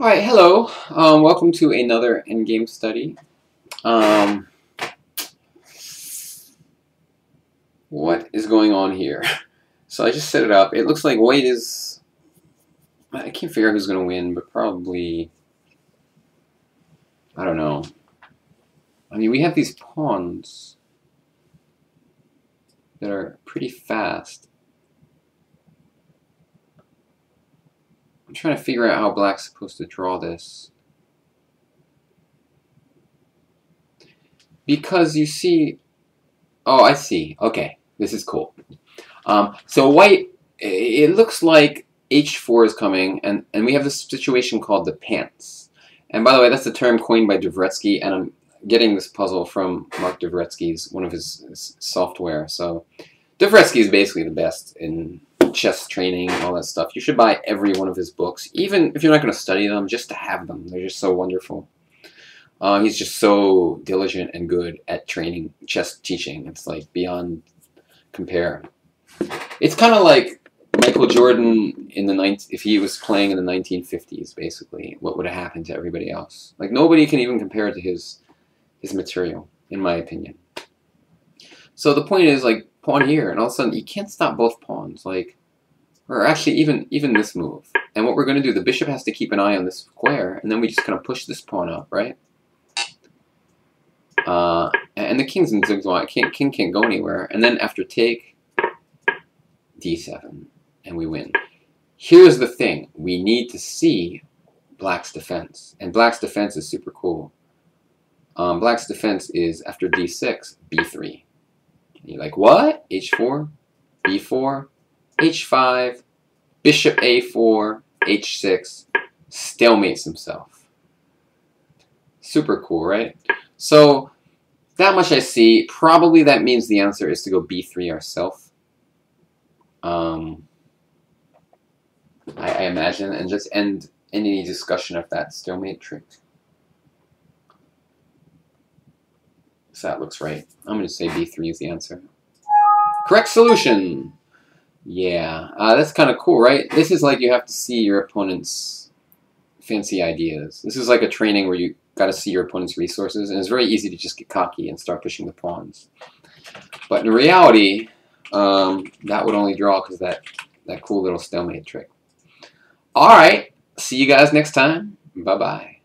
Alright, hello. Um, welcome to another endgame study. Um, what is going on here? So I just set it up. It looks like white is... I can't figure out who's going to win, but probably... I don't know. I mean, we have these pawns that are pretty fast. I'm trying to figure out how black's supposed to draw this. Because you see... Oh, I see. Okay, this is cool. Um, so white, it looks like h4 is coming, and, and we have this situation called the pants. And by the way, that's a term coined by Dvoretsky, and I'm getting this puzzle from Mark Dvoretsky's, one of his, his software. So Dvoretsky is basically the best in chess training, all that stuff. You should buy every one of his books, even if you're not going to study them, just to have them. They're just so wonderful. Uh, he's just so diligent and good at training, chess teaching. It's like beyond compare. It's kind of like Michael Jordan in the 19, if he was playing in the 1950s, basically, what would have happened to everybody else? Like nobody can even compare to his his material, in my opinion. So the point is, like, pawn here, and all of a sudden you can't stop both pawns. Like, or actually even even this move. And what we're going to do, the bishop has to keep an eye on this square, and then we just kind of push this pawn up, right? Uh, and the king's in zugzwang. King, king can't go anywhere. And then after take, d7, and we win. Here's the thing. We need to see black's defense. And black's defense is super cool. Um, black's defense is after d6, b3. And you're like, what? h4, b4, h5, bishop a4, h6, stalemates himself. Super cool, right? So that much I see. Probably that means the answer is to go b3 ourselves. Um, I, I imagine, and just end any discussion of that stalemate trick. So that looks right. I'm going to say b3 is the answer. Correct solution! Yeah, uh, that's kind of cool, right? This is like you have to see your opponent's fancy ideas. This is like a training where you got to see your opponent's resources, and it's very easy to just get cocky and start pushing the pawns. But in reality, um, that would only draw because that, that cool little stalemate trick. Alright, see you guys next time. Bye-bye.